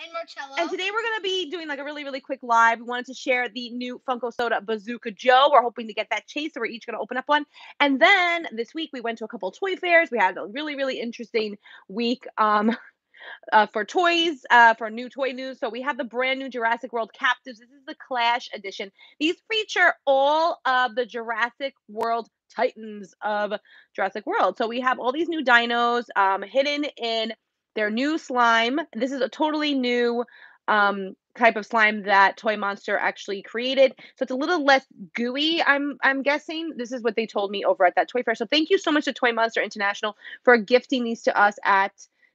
And Marcello. And today we're gonna be doing like a really, really quick live. We wanted to share the new Funko Soda Bazooka Joe. We're hoping to get that chase, so we're each gonna open up one. And then this week we went to a couple toy fairs. We had a really, really interesting week. Um, uh, for toys, uh, for new toy news. So we have the brand new Jurassic World CAPTIVZ. This is the Clash edition. These feature all of the Jurassic World titans of Jurassic World. So we have all these new dinos um, hidden in their new slime. This is a totally new um, type of slime that Toy Monster actually created. So it's a little less gooey, I'm I'm guessing. This is what they told me over at that toy fair. So thank you so much to Toy Monster International for gifting these to us at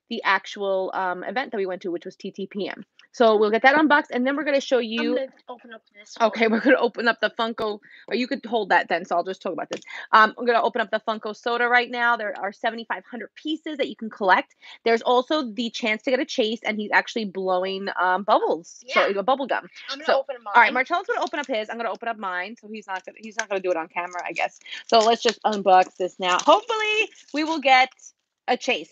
the actual um, event that we went to, which was TTPM. So we'll get that unboxed, and then we're going to show I'm you. gonna open up this. one. Okay, we're going to open up the Funko, or you could hold that then, so I'll just talk about this. Um, I'm going to open up the Funko Soda right now. There are 7,500 pieces that you can collect. There's also the chance to get a chase, and he's actually blowing um, bubbles, Yeah. so bubble gum. I'm gonna so- open mine. All right, Marcello's going to open up his. I'm going to open up mine, so he's not gonna, he's not going to do it on camera, I guess. So let's just unbox this now. Hopefully, we will get a chase.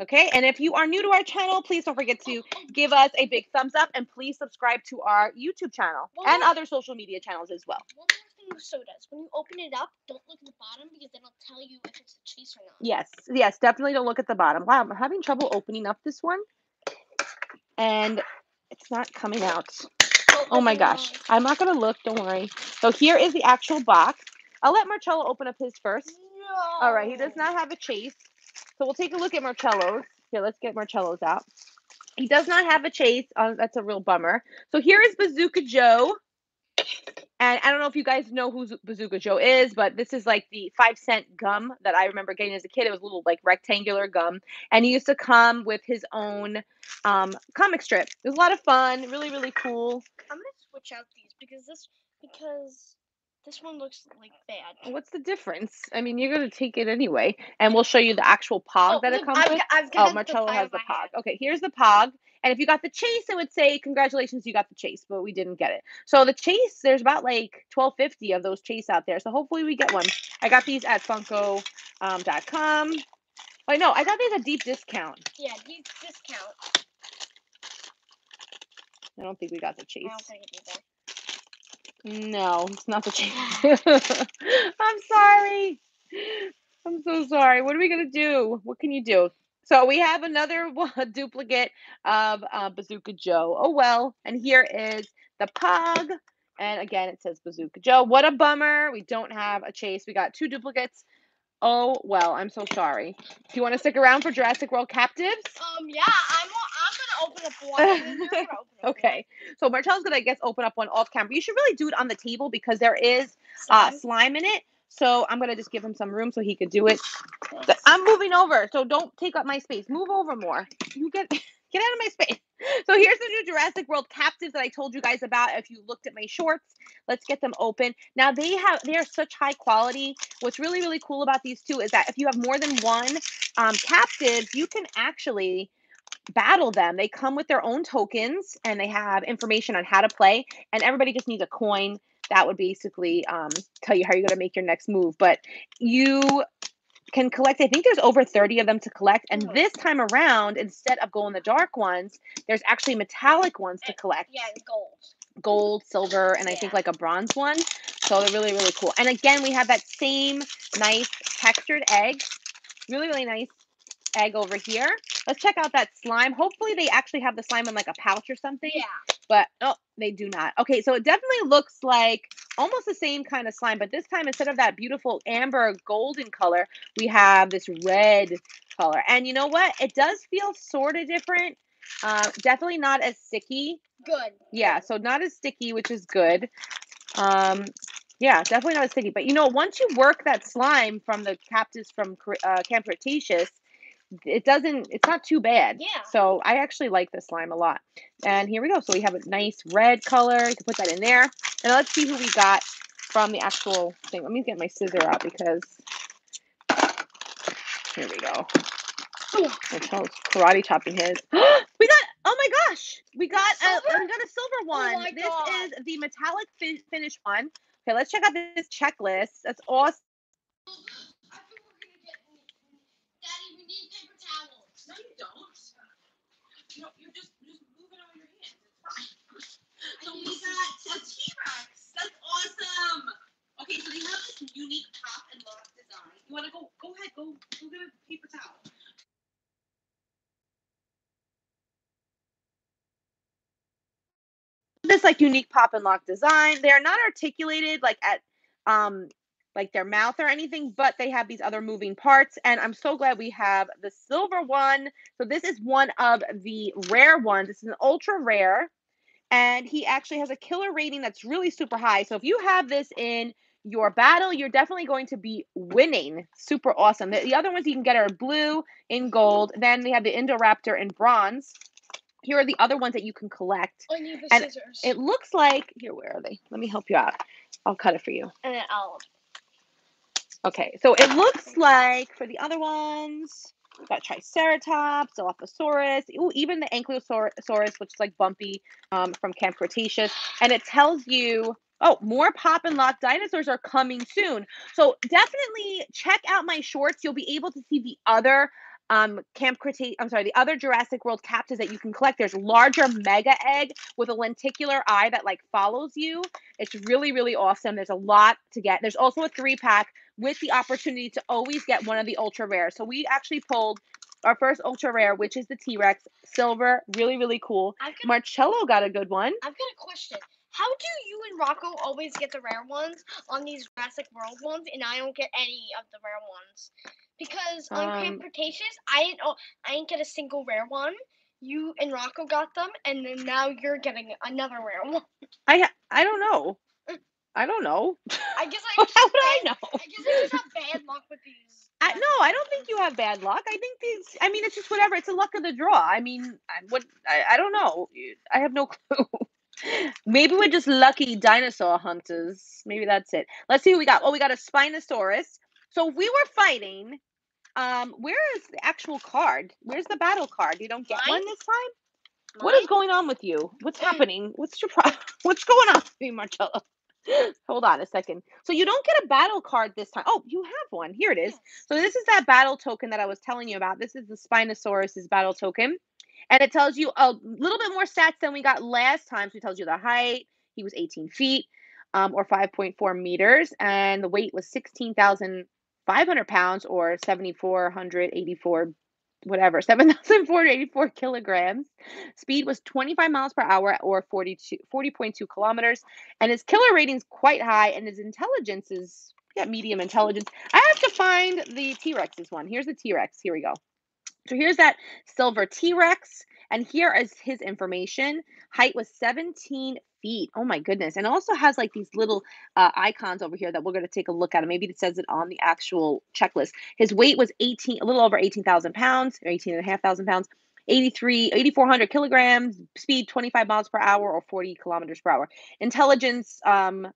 Okay, and if you are new to our channel, please don't forget to give us a big thumbs up and please subscribe to our YouTube channel Well, and what- other social media channels as well. One more thing with sodas. When you open it up, don't look at the bottom because then it'll tell you if it's a chase or not. Yes, yes, definitely don't look at the bottom. Wow, I'm having trouble opening up this one and it's not coming out. Don't Oh my gosh. I'm not going to look, don't worry. So here is the actual box. I'll let Marcello open up his first. No. All right, he does not have a chase. So we'll take a look at Marcello's. Here, let's get Marcello's out. He does not have a chase. Uh, that's a real bummer. So here is Bazooka Joe. And I don't know if you guys know who Bazooka Joe is, but this is like the five cent gum that I remember getting as a kid. It was a little like rectangular gum. And he used to come with his own um, comic strip. It was a lot of fun, really, really cool. I'm gonna switch out these because this because this one looks like bad. What's the difference? I mean, you're going to take it anyway. And we'll show you the actual pog Oh, that it comes I've with. I've Oh, got the Marcello fire has the in my hand. pog. Okay, here's the pog. And if you got the chase, it would say congratulations, you got the chase, but we didn't get it. So the chase, there's about like 1250 of those chase out there. So hopefully we get one. I got these at Funko um, dot com. Wait, no, I got these at deep discount. Yeah, deep discount. I don't think we got the chase. I don't think it either. No, it's not the chase. I'm sorry. I'm so sorry. What are we gonna do? What can you do? So we have another duplicate of uh, Bazooka Joe. Oh well. And here is the pog. And again, it says Bazooka Joe. What a bummer. We don't have a chase. We got two duplicates. Oh well. I'm so sorry. Do you want to stick around for Jurassic World CAPTIVZ? Um, yeah, I'm I'm gonna open up one. and then gonna open up Okay. So Martel's gonna, I guess, open up one off camera. You should really do it on the table because there is uh, slime in it. So I'm gonna just give him some room so he could do it. I'm moving over, so don't take up my space. Move over more. You get get out of my space. So here's the new Jurassic World CAPTIVZ that I told you guys about. If you looked at my shorts, let's get them open. Now they have they are such high quality. What's really really cool about these two is that if you have more than one um, captive, you can actually battle them. They come with their own tokens and they have information on how to play. And everybody just needs a coin that would basically um, tell you how you're going to make your next move. But you can collect, I think there's over 30 of them to collect. And Mhm. this time around, instead of going the dark ones, there's actually metallic ones to collect Yeah, gold. gold, silver, and I think like a bronze one. So they're really, really cool. And again, we have that same nice textured egg. Really, really nice egg over here. Let's check out that slime. Hopefully they actually have the slime in like a pouch or something. Yeah. But oh, they do not. Okay, so it definitely looks like almost the same kind of slime, but this time instead of that beautiful amber golden color, we have this red color. And you know what? It does feel sort of different. Uh, definitely not as sticky. Good. Yeah, so not as sticky, which is good. Um, yeah, definitely not as sticky. But you know, once you work that slime from the cactus from uh, Camp Cretaceous, it doesn't. It's not too bad. Yeah. So I actually like this slime a lot. And here we go. So we have a nice red color. You can put that in there. And let's see who we got from the actual thing. Let me get my scissor out because here we go. Oh. Michelle's karate chopping his. we got. Oh my gosh, we got a Silver? we got a silver oh one. my this God. is the metallic fin- finish one. Okay, let's check out this checklist. That's awesome. I think we're gonna get. Daddy, we need paper towels. No, you don't. You know, you're just just moving all your hands. It's fine. So we got a T-Rex. That's awesome. Okay, so they have this unique pop and lock design. You wanna go go ahead, go go get a paper towel. This like unique pop and lock design. They are not articulated like at um like their mouth or anything, but they have these other moving parts. And I'm so glad we have the silver one. So this is one of the rare ones. This is an ultra rare. And he actually has a killer rating that's really super high. So if you have this in your battle, you're definitely going to be winning. Super awesome. The, the other ones you can get are blue in gold. Then we have the Indoraptor in bronze. Here are the other ones that you can collect. I need the And scissors. It looks like here. Where are they? Let me help you out. I'll cut it for you. and then I'll. Okay, so it looks like for the other ones, we've got Triceratops, Dilophosaurus, ooh, even the Ankylosaurus, which is like bumpy um, from Camp Cretaceous, and it tells you. Oh, more pop and lock dinosaurs are coming soon. So definitely check out my shorts. You'll be able to see the other um Camp Cretaceous. I'm sorry, the other Jurassic World CAPTIVZ that you can collect. There's larger mega egg with a lenticular eye that like follows you. It's really really awesome. There's a lot to get. There's also a three pack with the opportunity to always get one of the ultra rare. So we actually pulled our first ultra rare, which is the T Rex silver. Really really cool. Got, Marcello got a good one. I've got a question. How do you and Rocco always get the rare ones on these Jurassic World ones, and I don't get any of the rare ones? Because on Um, Cretaceous, I didn't. I didn't get a single rare one. You and Rocco got them, and then now you're getting another rare one. I I don't know. I don't know. I guess I. How would I know? I guess I just have bad luck with these. I, no, I don't think you have bad luck. I think these. I mean, it's just whatever. It's a luck of the draw. I mean, I, what? I, I don't know. I have no clue. Maybe we're just lucky dinosaur hunters. Maybe that's it. Let's see who we got. Oh, we got a Spinosaurus. So if we were fighting, um, where is the actual card? Where's the battle card? You don't get one this time. What is going on with you? What's happening? What's your problem? What's going on with you, Marcello? Hold on a second. So you don't get a battle card this time. Oh, you have one. Here it is. So this is that battle token that I was telling you about. This is the Spinosaurus's battle token. And it tells you a little bit more stats than we got last time. So it tells you the height. He was 18 feet um, or 5.4 meters. And the weight was 16,500 pounds or 7,484, whatever, 7,484 kilograms. Speed was 25 miles per hour or 42, 40.2 kilometers. And his killer rating's quite high. And his intelligence is yeah, medium intelligence. I have to find the T Rex's one. Here's the T Rex. Here we go. So here's that silver T Rex, and here is his information. Height was 17 feet. Oh my goodness. And also has like these little uh, icons over here that we're going to take a look at. And maybe it says it on the actual checklist. His weight was 18, a little over 18,000 pounds, or 18 and a half thousand pounds. 83, 8,400 kilograms, speed 25 miles per hour or 40 kilometers per hour. Intelligence, um,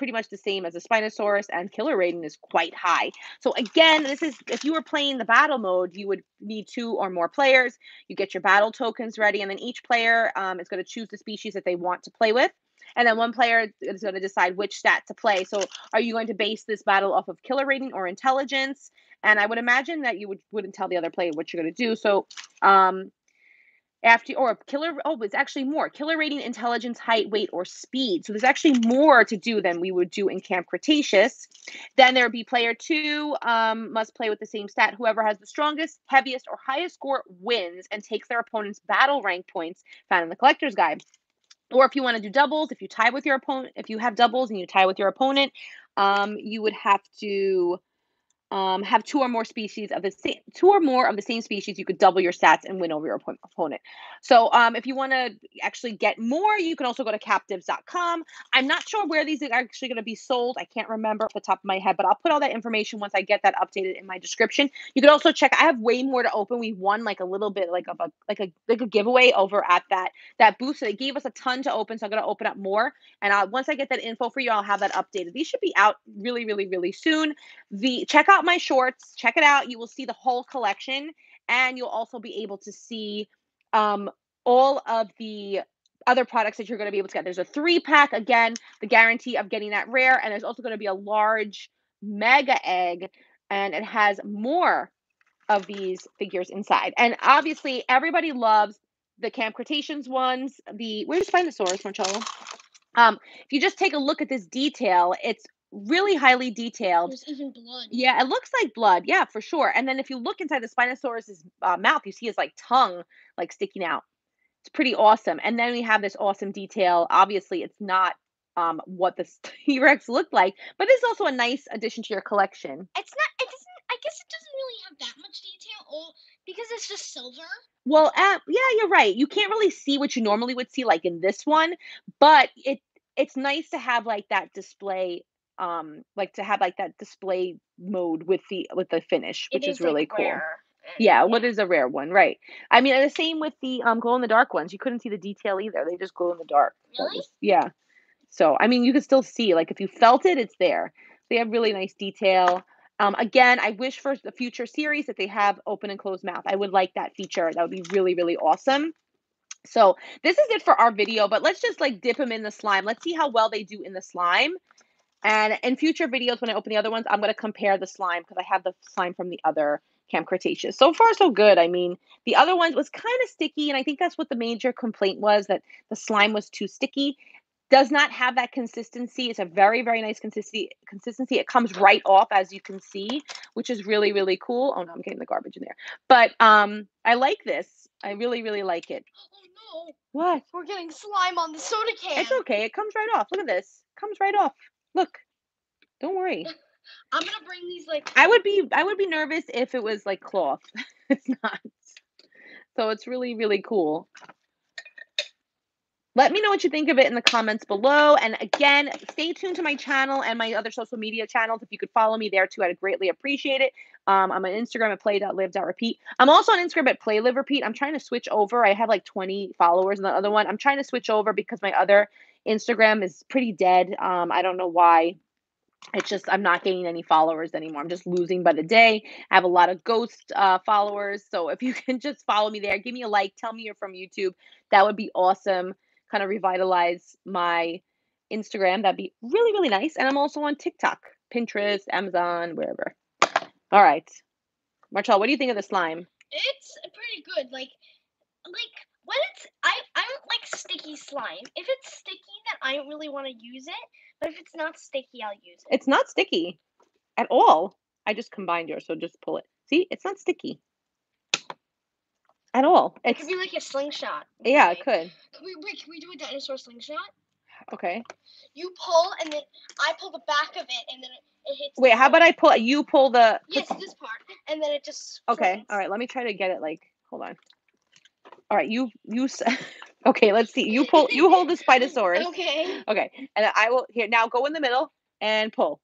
pretty much the same as a Spinosaurus, and killer rating is quite high. So again, this is if you were playing the battle mode, you would need two or more players. You get your battle tokens ready, and then each player um, is going to choose the species that they want to play with. And then one player is going to decide which stat to play. So, are you going to base this battle off of killer rating or intelligence? And I would imagine that you would wouldn't tell the other player what you're going to do. So, um, after or killer oh it's actually more killer rating intelligence height weight or speed. So there's actually more to do than we would do in camp cretaceous. Then there would be player two um, must play with the same stat. Whoever has the strongest heaviest or highest score wins and takes their opponent's battle rank points found in the collector's guide. Or if you want to do doubles if you tie with your opponent if you have doubles and you tie with your opponent um, you would have to um, have two or more species of the same two or more of the same species, you could double your stats and win over your opponent. So um, if you want to actually get more, you can also go to captivz.com. I'm not sure where these are actually going to be sold. I can't remember off the top of my head, but I'll put all that information once I get that updated in my description. You can also check. I have way more to open. We won like a little bit like of a like a like a giveaway over at that that booth. So they gave us a ton to open. So I'm going to open up more. And uh, once I get that info for you, I'll have that updated. These should be out really, really, really soon the check out my shorts check it out you will see the whole collection and you'll also be able to see um, all of the other products that you're going to be able to get there's a three pack again the guarantee of getting that rare and there's also going to be a large mega egg and it has more of these figures inside and obviously everybody loves the Camp Cretaceous ones, the where do you where's Spinosaurus, Marcello? Um, if you just take a look at this detail, it's really highly detailed. There's even blood. Yeah, it looks like blood. Yeah, for sure. And then if you look inside the Spinosaurus's uh, mouth, you see his like tongue like sticking out. It's pretty awesome. And then we have this awesome detail. Obviously, it's not um, what the T Rex looked like, but it's also a nice addition to your collection. It's not. It doesn't. I guess it doesn't really have that much detail, or because it's just silver. Well, uh, yeah, you're right. You can't really see what you normally would see, like in this one, but it it's nice to have like that display, um, like to have like that display mode with the with the finish, which is, like, really cool. rare, and Yeah, what is a rare one, right? I mean, the same with the um glow in the dark ones. You couldn't see the detail either. They just glow in the dark. Really? was- yeah. So I mean, you can still see. Like if you felt it, it's there. They have really nice detail. Um, again, I wish for the future series that they have open and closed mouth. I would like that feature. That would be really, really awesome. So this is it for our video, but let's just like dip them in the slime. Let's see how well they do in the slime. And in future videos, when I open the other ones, I'm going to compare the slime because I have the slime from the other Camp Cretaceous. So far, so good. I mean, the other one was kind of sticky, and I think that's what the major complaint was that the slime was too sticky. Does not have that consistency. It's a very, very nice consistency. Consistency. It comes right off, as you can see, which is really, really cool. Oh no, I'm getting the garbage in there. But um, I like this. I really, really like it. Oh no! What? We're getting slime on the soda can. It's okay. It comes right off. Look at this. Comes right off. Look. Don't worry. I'm gonna bring these like. I would be I would be nervous if it was like cloth. it's not. So it's really really cool. Let me know what you think of it in the comments below. And again, stay tuned to my channel and my other social media channels. If you could follow me there too, I'd greatly appreciate it. Um, I'm on Instagram at play.live.repeat. I'm also on Instagram at play.live.repeat. I'm trying to switch over. I have like 20 followers in the other one. I'm trying to switch over because my other Instagram is pretty dead. Um, I don't know why it's just I'm not gaining any followers anymore. I'm just losing by the day. I have a lot of ghost uh, followers, so if you can just follow me there, give me a like, tell me you're from YouTube, that would be awesome. Kind of revitalize my Instagram. That'd be really really nice. And I'm also on TikTok, Pinterest, Amazon, wherever. All right, Marshall, what do you think of the slime? It's pretty good. Like, like when it's I I don't like sticky slime. If it's sticky, then I don't really want to use it. But if it's not sticky, I'll use it. It's not sticky at all. I just combined yours, so just pull it. See, it's not sticky at all. It It's could be like a slingshot. yeah, it could. Can we wait? Can we do a dinosaur slingshot? Okay. You pull, and then I pull the back of it, and then it, it hits. Wait, how about I pull? You pull the. Yes, this part, and then it just. Okay. All right. Let me try to get it. Like, hold on. All right. You you. Okay. Let's see. You pull. You hold the Spinosaurus. Okay. Okay. And I will here now. Go in the middle and pull.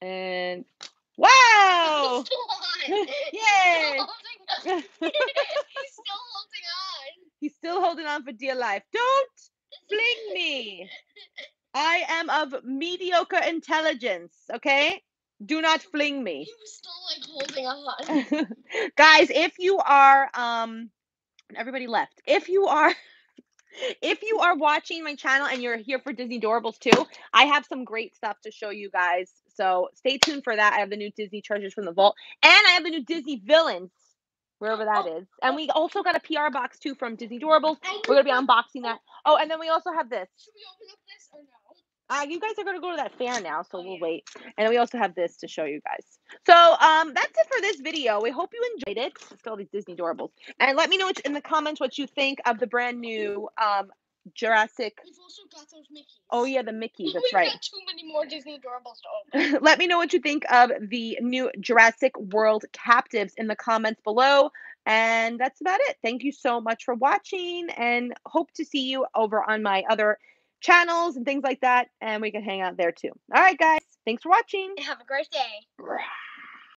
And wow! He's still on. Yay! He's still holding on. He's still holding on. He's still holding on for dear life. Don't fling me. I am of mediocre intelligence. Okay. Do not fling me. He was still like holding on. guys if you are um everybody left. If you are if you are watching my channel and you're here for disney doorables too i have some great stuff to show you guys. So stay tuned for that. I have the new disney treasures from the vault and i have the new disney villains wherever that is. And we also got a pr box too from disney doorables And we're gonna be unboxing that. Oh and then we also have this Should we open up this or no? Uh, you guys are going to go to that fair now, so we'll wait. And we also have this to show you guys. So um, that's it for this video. We hope you enjoyed it. Let's get all these Disney doorables. And let me know in the comments what you think of the brand new um, Jurassic. We've also got those Mickeys. Oh yeah, the Mickey. That's We've right. got too many more Disney doorables to open. let me know what you think of the new Jurassic World CAPTIVZ in the comments below. And that's about it. Thank you so much for watching and hope to see you over on my other channels and things like that. And we can hang out there too. All right, guys. Thanks for watching. Have a great day.